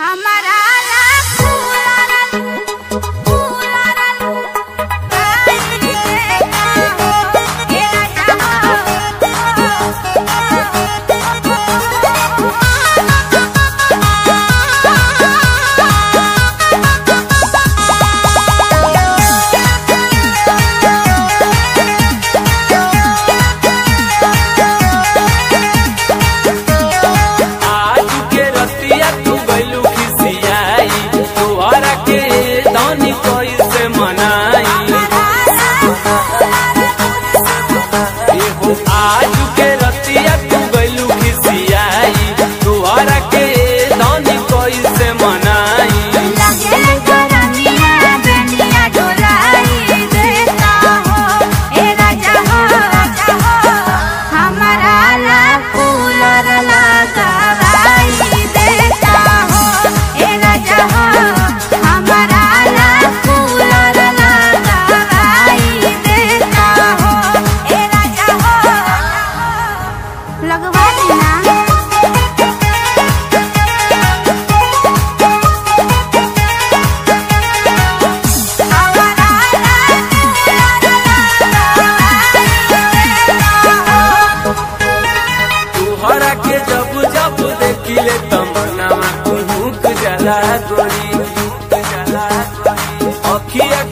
हमारा तुहरा के जब जब देखी ले तमन्ना जला तू हुक जला गोरी। अखिया